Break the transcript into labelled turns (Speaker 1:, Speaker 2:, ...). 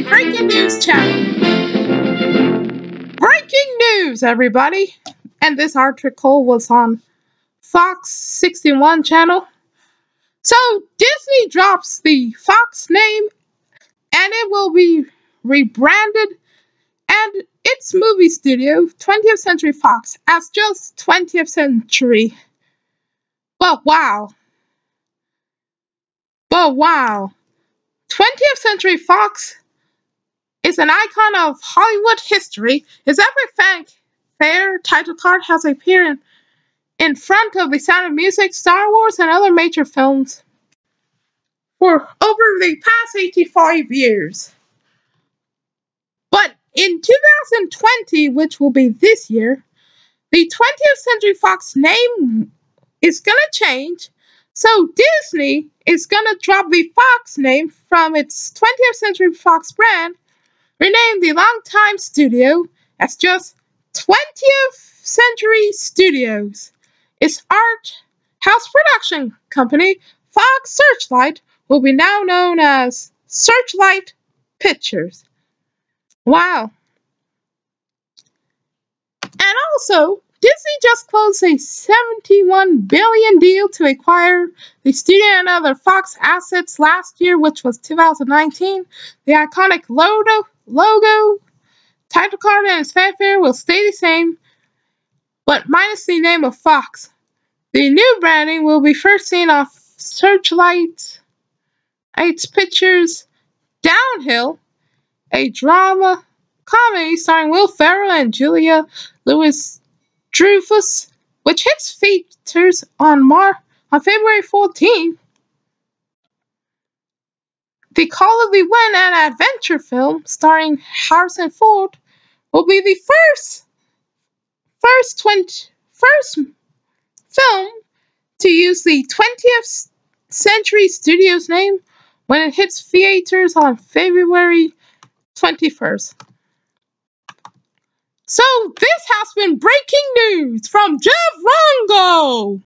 Speaker 1: Breaking News channel. Breaking news, everybody! And this article was on Fox 61 channel. So, Disney drops the Fox name and it will be rebranded and its movie studio, 20th Century Fox, as just 20th Century. But wow. But wow. 20th Century Fox is an icon of Hollywood history. Its every fair title card has appeared in front of The Sound of Music, Star Wars, and other major films for over the past 85 years. But in 2020, which will be this year, the 20th Century Fox name is going to change. So Disney is going to drop the Fox name from its 20th Century Fox brand, rename the longtime studio as just 20th Century Studios. Its art house production company, Fox Searchlight, will be now known as Searchlight Pictures. Wow. And also, Disney just closed a 71 billion deal to acquire the studio and other Fox assets last year, which was 2019. The iconic logo, logo, title card, and its fanfare will stay the same, but minus the name of Fox. The new branding will be first seen off Searchlight its pictures Downhill, a drama comedy starring Will Ferrell and Julia Louis Dreyfus, which hits theaters on Mar on February 14th. The Call of the Wind, an adventure film starring Harrison Ford, will be the first first 20, first film to use the 20th Century Studios name when it hits theaters on February 21st. So this has been breaking news from Jev Rango.